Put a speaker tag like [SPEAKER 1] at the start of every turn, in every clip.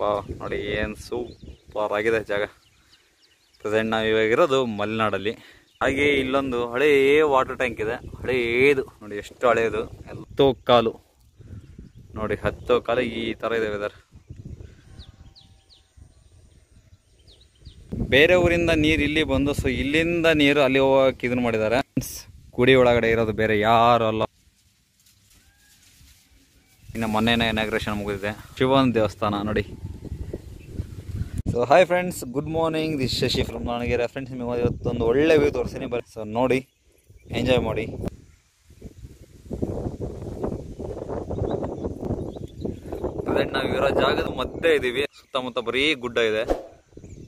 [SPEAKER 1] ವಾ ನೋಡಿ ಏನು ಸೂಪರ್ ಆಗಿದೆ ಜಾಗ. ಪ್ರೆಸೆಂಟ್ ನಾವು ಇವಾಗಿರೋದು ಮಲೆನಾಡಲ್ಲಿ. ಹಾಗೆ ಇಲ್ಲೊಂದು ಹಳೇ ವಾಟರ್ ಟ್ಯಾಂಕ್ ಇದೆ. ಹಳೇದು, ನೋಡಿ ಎಷ್ಟು ಹಳೇದು. ಹತ್ತೋ ಕಾಲು. ನೋಡಿ ಹತ್ತೋ ಕಾಲು ಈ ಥರ ಇದೆ ವೆದರ್ ಬೇರೆ ಊರಿಂದ ನೀರು ಇಲ್ಲಿ ಬಂದು ಸೊ ಇಲ್ಲಿಂದ ನೀರು ಅಲ್ಲಿ ಹೋಗಕ್ಕೆ ಇದನ್ನ ಮಾಡಿದ್ದಾರೆ. ಗುಡಿ ಒಳಗಡೆ ಇರೋದು ಬೇರೆ ಯಾರು ಅಲ್ಲ. ಇನ್ನು ಮೊನ್ನೆನೇ ಇನಾಗ್ರೇಷನ್ ಮುಗಿದಿದೆ. ಶಿವನ್ ದೇವಸ್ಥಾನ, ನೋಡಿ. So hi friends good morning this Shashi from Davanagere friends ನಿಮಗೆ ಇವತ್ತೊಂದು ಒಳ್ಳೆ ವ್ಯೂ ತೋರಿಸ್ತೀನಿ. ಬರ್ ಸೊ ನೋಡಿ. ಎಂಜಾಯ್ ಮಾಡಿ. ಪ್ರೆಸೆಂಟ್ ನಾವು ಇರೋ ಜಾಗದ ಮತ್ತೆ ಇದ್ದೀವಿ ಸುತ್ತಮುತ್ತ ಬರೀ ಗುಡ್ಡ ಇದೆ.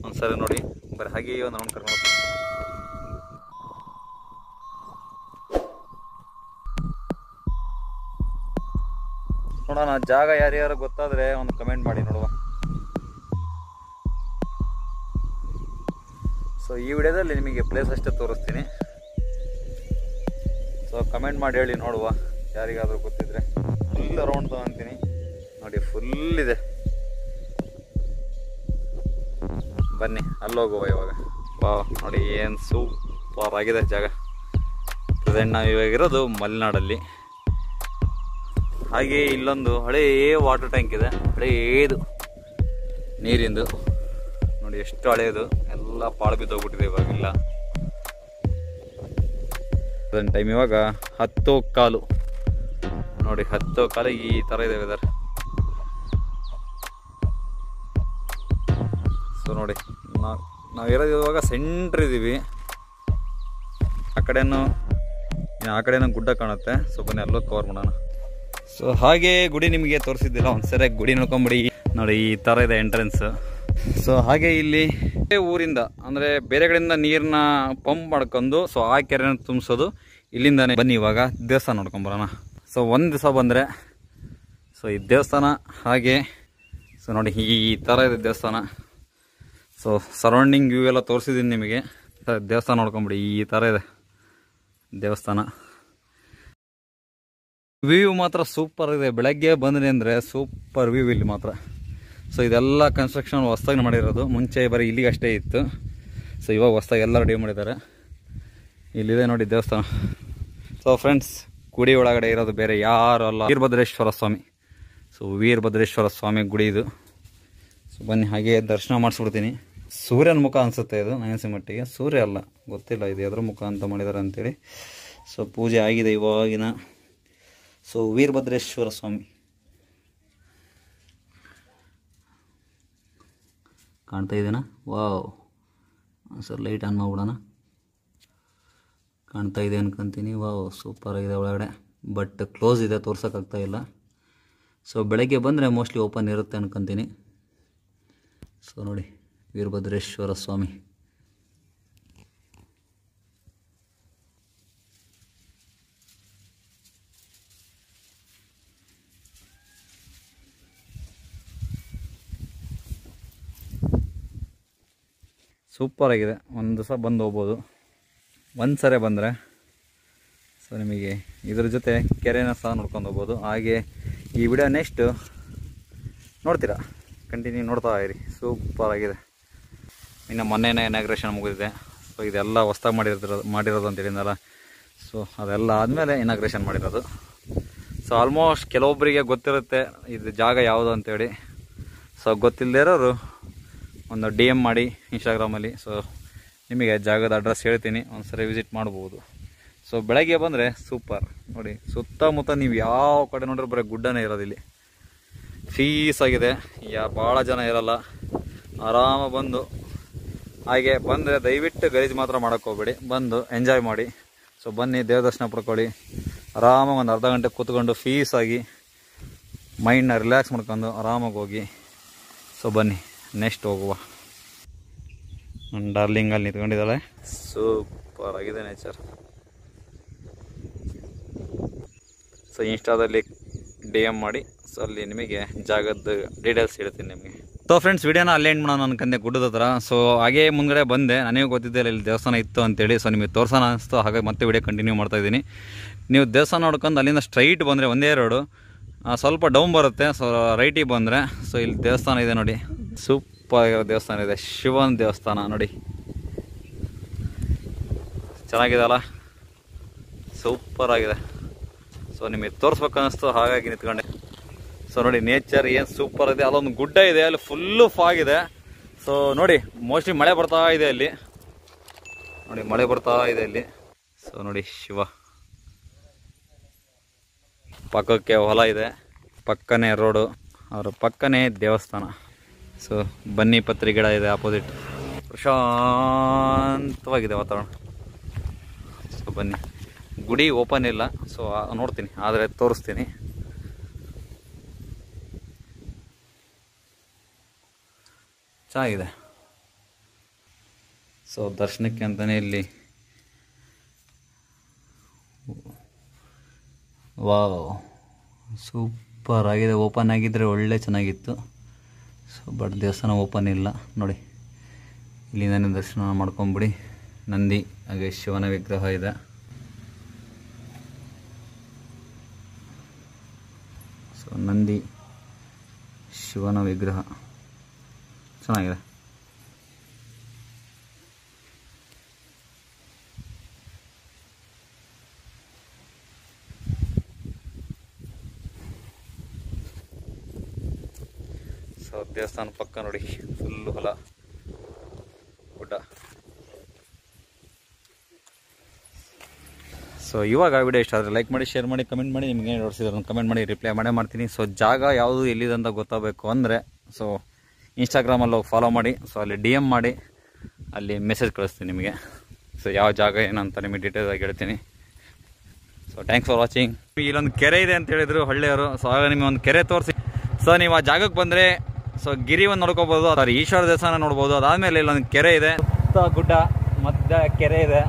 [SPEAKER 1] ಒಂದ್ಸರಿ ನೋಡಿ. ಬರೀ ಹಾಗೆ ಒಂದು ರೌಂಡ್ ಕರ್ಕೊಂಡು. ನೋಡೋಣ ಜಾಗ ಯಾರ್ಯಾರು ಗೊತ್ತಾದ್ರೆ ಒಂದು ಕಮೆಂಟ್ ಮಾಡಿ ನೋಡುವ. ಸೊ ಈ ವಿಡಿಯೋದಲ್ಲಿ ನಿಮಗೆ ಪ್ಲೇಸ್ ಅಷ್ಟೇ ತೋರಿಸ್ತೀನಿ. ಸೊ ಕಮೆಂಟ್ ಮಾಡಿ ಹೇಳಿ ನೋಡುವ. ಯಾರಿಗಾದರೂ ಗೊತ್ತಿದ್ರೆ. ಫುಲ್ ಅರೌಂಡ್ ತಗೊಂತೀನಿ. ನೋಡಿ ಫುಲ್ ಇದೆ. ಬನ್ನಿ, ಅಲ್ಲೋಗುವ ಇವಾಗ. ವಾ ನೋಡಿ, ಏನು ಸೂಪರ್ ಆಗಿದೆ ಜಾಗ. ಪ್ರೆಸೆಂಟ್ ನಾವು ಇವಾಗಿರೋದು ಮಲೆನಾಡಲ್ಲಿ. ಹಾಗೆ ಇಲ್ಲೊಂದು ಹಳೇ ವಾಟರ್ ಟ್ಯಾಂಕ್ ಇದೆ. ಹಳೇದು ನೀರಿಂದು. ನೋಡಿ, ಎಷ್ಟು ಹಳೆಯದು ಎಲ್ಲ ಪಾಳು ಬಿದ್ದೋಗ್ಬಿಟ್ಟಿದೆ ಇವಾಗಿಲ್ಲ. ಟೈಮ್ ಇವಾಗ ಹತ್ತು ಕಾಲು. ನೋಡಿ ಹತ್ತು ಕಾಲು ಈ ಥರ ಇದೆ ವೆದರ್ ಸೊ ನೋಡಿ ನಾವು ನಾವು ಇರೋದು ಇವಾಗ ಸೆಂಟ್ರ್ ಇದ್ದೀವಿ. ಆ ಕಡೆನೂ ಆ ಕಡೆನೂ ಗುಡ್ಡ ಕಾಣುತ್ತೆ. ಸೊ ಬನ್ನಿ ಅಲ್ಲೂ ಕವರ್ ಮಾಡೋಣ. ಸೊ ಹಾಗೆ ಗುಡಿ ನಿಮಗೆ ತೋರಿಸಿದ್ದಿಲ್ಲ ಒಂದು ಸರಿಯಾಗಿ ಗುಡಿ ನೋಡ್ಕೊಂಬಿಡಿ. ನೋಡಿ ಈ ಥರ ಇದೆ ಎಂಟ್ರೆನ್ಸ್ ಸೊ ಹಾಗೆ ಇಲ್ಲಿ ಊರಿಂದ, ಅಂದರೆ ಬೇರೆ ಕಡೆಯಿಂದ ನೀರನ್ನ ಪಂಪ್ ಮಾಡ್ಕೊಂಡು ಸೊ ಆ ಕೆರೆನ ತುಂಬಿಸೋದು ಇಲ್ಲಿಂದಾನೆ. ಬನ್ನಿ ಇವಾಗ ದೇವಸ್ಥಾನ ನೋಡ್ಕೊಂಬರೋಣ ಸೊ ಒಂದು ದಿವಸ ಬಂದರೆ ಸೊ ಈ ದೇವಸ್ಥಾನ ಹಾಗೆ ಸೊ ನೋಡಿ ಈ ಥರ ಇದೆ ದೇವಸ್ಥಾನ. ಸೊ ಸರೌಂಡಿಂಗ್ ವ್ಯೂ ಎಲ್ಲ ತೋರಿಸಿದೀನಿ ನಿಮಗೆ. ದೇವಸ್ಥಾನ ನೋಡ್ಕೊಂಬಿಡಿ ಈ ಥರ ಇದೆ ದೇವಸ್ಥಾನ. ವ್ಯೂ ಮಾತ್ರ ಸೂಪರ್ ಇದೆ. ಬೆಳಗ್ಗೆ ಬಂದ್ರಿ ಅಂದರೆ ಸೂಪರ್ ವ್ಯೂ ಇಲ್ಲಿ ಮಾತ್ರ. ಸೊ ಇದೆಲ್ಲ ಕನ್ಸ್ಟ್ರಕ್ಷನ್ ಹೊಸ್ದಾಗಿ ಮಾಡಿರೋದು. ಮುಂಚೆ ಬರೀ ಇಲ್ಲಿಗೆ ಅಷ್ಟೇ ಇತ್ತು. ಸೊ ಇವಾಗ ಹೊಸ್ದಾಗಿ ಎಲ್ಲ ರೆಡಿ ಮಾಡಿದ್ದಾರೆ. ಇಲ್ಲಿದೆ ನೋಡಿ ದೇವಸ್ಥಾನ. ಸೊ ಫ್ರೆಂಡ್ಸ್ ಗುಡಿ ಒಳಗಡೆ ಇರೋದು ಬೇರೆ ಯಾರು ಅಲ್ಲ. ವೀರಭದ್ರೇಶ್ವರ ಸ್ವಾಮಿ. ಸೊ ವೀರಭದ್ರೇಶ್ವರ ಸ್ವಾಮಿ ಗುಡಿ ಇದು. ಸೊ ಬನ್ನಿ, ಹಾಗೆ ದರ್ಶನ ಮಾಡಿಸ್ಬಿಡ್ತೀನಿ. ಸೂರ್ಯನ ಮುಖ ಅನಿಸುತ್ತೆ ಇದು ನನಗನ್ಸಿ ಮಟ್ಟಿಗೆ. ಸೂರ್ಯ ಅಲ್ಲ, ಗೊತ್ತಿಲ್ಲ, ಇದು ಎದ್ರ ಮುಖ ಅಂತ ಮಾಡಿದ್ದಾರೆ ಅಂತೇಳಿ. ಸೊ ಪೂಜೆ ಆಗಿದೆ ಇವಾಗಿನ. ಸೊ ವೀರಭದ್ರೇಶ್ವರ ಸ್ವಾಮಿ. ಕಾಣ್ತಾ ಇದೆನಾ? ವಾವ್. ಸರ್ ಲೈಟ್ ಆನ್ ಮಾಡ್ಬಿಡೋಣ. ಕಾಣ್ತಾ ಇದೆ ಅನ್ಕೊಂತೀನಿ. ವಾವ್ ಸೂಪರ್ ಆಗಿದೆ ಒಳಗಡೆ. ಬಟ್ ಕ್ಲೋಸ್ ಇದೆ ತೋರ್ಸೋಕ್ಕಾಗ್ತಾ ಇಲ್ಲ. ಸೊ ಬೆಳಗ್ಗೆ ಬಂದರೆ ಮೋಸ್ಟ್ಲಿ ಓಪನ್ ಇರುತ್ತೆ ಅನ್ಕೊಂತೀನಿ. ಸೊ ನೋಡಿ, ವೀರಭದ್ರೇಶ್ವರ ಸ್ವಾಮಿ. ಸೂಪರ್ ಆಗಿದೆ ಒಂದು ದಿವಸ ಬಂದು ಹೋಗ್ಬೋದು. ಒಂದು ಸರಿ ಬಂದರೆ ಸೊ ನಿಮಗೆ ಇದ್ರ ಜೊತೆ ಕೆರೆನ ಸಹ ನೋಡ್ಕೊಂಡು ಹೋಗ್ಬೋದು. ಹಾಗೆ ಈ ವಿಡಿಯೋ ನೆಕ್ಸ್ಟು ನೋಡ್ತೀರಾ? ಕಂಟಿನ್ಯೂ ನೋಡ್ತಾ ಇರಿ. ಸೂಪರ್ ಆಗಿದೆ ಇನ್ನು ಮೊನ್ನೆನೇ ಇನಾಗ್ರೇಷನ್ ಮುಗಿದಿದೆ. ಸೊ ಇದೆಲ್ಲ ಹೊಸ್ದಾಗಿ ಮಾಡಿರೋ ಮಾಡಿರೋದು ಅಂತ ಹೇಳಿದ್ನಲ್ಲ. ಸೊ ಅದೆಲ್ಲ ಆದಮೇಲೆ ಇನಾಗ್ರೇಷನ್ ಮಾಡಿರೋದು. ಸೊ ಆಲ್ಮೋಸ್ಟ್ ಕೆಲವೊಬ್ಬರಿಗೆ ಗೊತ್ತಿರುತ್ತೆ ಇದು ಜಾಗ ಯಾವುದು ಅಂತೇಳಿ ಸೊ ಗೊತ್ತಿಲ್ಲದೇ ಇರೋರು ಒಂದು ಡಿ ಎಂ ಮಾಡಿ ಇನ್ಸ್ಟಾಗ್ರಾಮಲ್ಲಿ ಸೊ ನಿಮಗೆ ಜಾಗದ ಅಡ್ರೆಸ್ ಹೇಳ್ತೀನಿ. ಒಂದು ಸರಿ ವಿಸಿಟ್ ಮಾಡ್ಬೋದು. ಸೊ ಬೆಳಗ್ಗೆ ಬಂದರೆ ಸೂಪರ್ ನೋಡಿ, ಸುತ್ತಮುತ್ತ ನೀವು ಯಾವ ಕಡೆ ನೋಡಿದ್ರೆ ಬರೀ ಗುಡ್ಡನೇ ಇರೋದಿಲ್ಲಿ ಫೀಸ್ ಆಗಿದೆ. ಯಾ ಭಾಳ ಜನ ಇರಲ್ಲ. ಆರಾಮ ಬಂದು. ಹಾಗೆ ಬಂದರೆ ದಯವಿಟ್ಟು ಗಲೀಜು ಮಾತ್ರ ಮಾಡೋಕ್ಕೆ ಹೋಗ್ಬೇಡಿ. ಬಂದು ಎಂಜಾಯ್ ಮಾಡಿ. ಸೊ ಬನ್ನಿ ದೇವ್ರ ದರ್ಶನ ಪಡ್ಕೊಳ್ಳಿ. ಆರಾಮಾಗಿ ಒಂದು ಅರ್ಧ ಗಂಟೆ ಕೂತ್ಕೊಂಡು ಫೀಸ್ ಆಗಿ ಮೈಂಡ್ನ ರಿಲ್ಯಾಕ್ಸ್ ಮಾಡ್ಕೊಂಡು ಆರಾಮಾಗಿ ಹೋಗಿ. ಸೊ ಬನ್ನಿ. ನೆಕ್ಸ್ಟ್ ಹೋಗುವ. ನನ್ನ ಡಾರ್ಲಿಂಗ್ ಅಲ್ಲಿ ನಿಂತ್ಕೊಂಡಿದ್ದಾಳೆ. ಸೂಪರ್ ಆಗಿದೆ ನೇಚರ್ ಸೊ ಇನ್ಸ್ಟಾದಲ್ಲಿ ಡಿ ಎಂ ಮಾಡಿ. ಸೊ ಅಲ್ಲಿ ನಿಮಗೆ ಜಾಗದ ಡೀಟೇಲ್ಸ್ ಹೇಳ್ತೀನಿ ನಿಮಗೆ. ಸೊ ಫ್ರೆಂಡ್ಸ್ ವಿಡಿಯೋನ ಅಲ್ಲೇ ಎಂಡ್ ಮಾಡೋಣ ಅನ್ಕಂದೆ ಗುಡ್ಡದ ಹತ್ರ. ಸೊ ಹಾಗೆ ಮುಂದ್ಗಡೆ ಬಂದೆ. ನನಗೆ ಗೊತ್ತಿದ್ದೆ ಇಲ್ಲಿ ದೇವಸ್ಥಾನ ಇತ್ತು ಅಂತೇಳಿ. ಸೊ ನಿಮಗೆ ತೋರ್ಸೋಣ ಅನಿಸ್ತು. ಹಾಗೆ ಮತ್ತೆ ವಿಡಿಯೋ ಕಂಟಿನ್ಯೂ ಮಾಡ್ತಾ ಇದ್ದೀನಿ. ನೀವು ದೇವಸ್ಥಾನ ನೋಡ್ಕೊಂಡು ಅಲ್ಲಿಂದ ಸ್ಟ್ರೈಟ್ ಬಂದರೆ ಒಂದೇ ರೋಡು ಸ್ವಲ್ಪ ಡೌನ್ ಬರುತ್ತೆ. ಸೊ ರೈಟಿಗೆ ಬಂದರೆ. ಸೊ ಇಲ್ಲಿ ದೇವಸ್ಥಾನ ಇದೆ ನೋಡಿ. ಸೂಪರ್ ಆಗಿರೋ ದೇವಸ್ಥಾನ ಇದೆ. ಶಿವನ ದೇವಸ್ಥಾನ ನೋಡಿ. ಚೆನ್ನಾಗಿದೆ ಅಲ್ಲ? ಸೂಪರ್ ಆಗಿದೆ ಸೊ ನಿಮಗೆ ತೋರಿಸ್ಬೇಕು ಅನ್ನಿಸ್ತು ಹಾಗಾಗಿ ನಿಂತ್ಕೊಂಡೆ. ಸೊ ನೋಡಿ ನೇಚರ್ ಏನು ಸೂಪರ್ ಇದೆ. ಅಲ್ಲೊಂದು ಗುಡ್ಡ ಇದೆ, ಅಲ್ಲಿ ಫುಲ್ಲು ಫಾಗಿದೆ ಸೊ ನೋಡಿ ಮೋಸ್ಟ್ಲಿ ಮಳೆ ಬರ್ತಾ ಇದೆ ಅಲ್ಲಿ. ನೋಡಿ, ಮಳೆ ಬರ್ತಾ ಇದೆ ಅಲ್ಲಿ. ಸೊ ನೋಡಿ, ಶಿವ. ಪಕ್ಕಕ್ಕೆ ಹೊಲ ಇದೆ. ಪಕ್ಕನೇ ರೋಡು ಅದರ ಪಕ್ಕನೇ ದೇವಸ್ಥಾನ. ಸೊ ಬನ್ನಿ ಪತ್ರಿ ಗಿಡ ಇದೆ ಆಪೋಸಿಟ್ ಪ್ರಶಾಂತವಾಗಿದೆ ವಾತಾವರಣ. ಸೊ ಬನ್ನಿ. ಗುಡಿ ಓಪನ್ ಇಲ್ಲ. ಸೊ ನೋಡ್ತೀನಿ. ಆದರೆ ತೋರಿಸ್ತೀನಿ. ಚೆನ್ನಾಗಿದೆ ಸೊ ದರ್ಶನಕ್ಕೆ ಅಂತಲೇ ಇಲ್ಲಿ. ವಾವ್ ಸೂಪರ್ ಆಗಿದೆ. ಓಪನ್ ಆಗಿದ್ದರೆ ಒಳ್ಳೆ ಚೆನ್ನಾಗಿತ್ತು. ಸೊ ಬಟ್ ದೇವಸ್ಥಾನ ಓಪನ್ ಇಲ್ಲ. ನೋಡಿ ಇಲ್ಲಿಂದನೇ ದರ್ಶನ ಮಾಡ್ಕೊಂಬಿಡಿ. ನಂದಿ, ಹಾಗೆ ಶಿವನ ವಿಗ್ರಹ ಇದೆ. ಸೊ ನಂದಿ, ಶಿವನ ವಿಗ್ರಹ. ಚೆನ್ನಾಗಿದೆ. ಸೊ ದೇವಸ್ಥಾನ ಪಕ್ಕ ನೋಡಿ ಫುಲ್ಲು ಹೊಲ. ಗುಡ್ಡ. ಸೊ ಇವಾಗ ವಿಡಿಯೋ ಇಷ್ಟ ಆದರೆ ಲೈಕ್ ಮಾಡಿ ಶೇರ್ ಮಾಡಿ ಕಮೆಂಟ್ ಮಾಡಿ. ನಿಮಗೆ ಏನು ನೋಡಿಸಿದ್ರೆ ಕಮೆಂಟ್ ಮಾಡಿ ರಿಪ್ಲೈ ಮಾಡೇ ಮಾಡ್ತೀನಿ. ಸೊ ಜಾಗ ಯಾವುದು ಎಲ್ಲಿದೆ ಅಂತ ಗೊತ್ತಾಗಬೇಕು ಅಂದರೆ ಸೊ ಇನ್ಸ್ಟಾಗ್ರಾಮಲ್ಲಿ ಹೋಗಿ ಫಾಲೋ ಮಾಡಿ. ಸೊ ಅಲ್ಲಿ ಡಿ ಎಂ ಮಾಡಿ. ಅಲ್ಲಿ ಮೆಸೇಜ್ ಕಳಿಸ್ತೀನಿ ನಿಮಗೆ. ಸೊ ಯಾವ ಜಾಗ ಏನಂತ ನಿಮಗೆ ಡೀಟೇಲ್ಸ್ ಆಗಿ ಹೇಳ್ತೀನಿ. ಸೊ ಥ್ಯಾಂಕ್ಸ್ ಫಾರ್ ವಾಚಿಂಗ್ ಇಲ್ಲೊಂದು ಕೆರೆ ಇದೆ ಅಂತ ಹೇಳಿದ್ರು ಹಳ್ಳಿಯವರು. ಸೊ ಆಗ ನಿಮಗೆ ಒಂದು ಕೆರೆ ತೋರಿಸಿ. ಸೊ ನೀವು ಆ ಜಾಗಕ್ಕೆ ಬಂದರೆ ಸೊ ಗಿರಿ ಒಂದು ನೋಡ್ಕೋಬಹುದು ಅದರ ಈಶ್ವರ ದೇವಸ್ಥಾನ ನೋಡ್ಬೋದು, ಅದಾದಮೇಲೆ ಇಲ್ಲೊಂದು ಕೆರೆ ಇದೆ. ಗುಡ್ಡ ಮತ್ತೆ ಕೆರೆ ಇದೆ.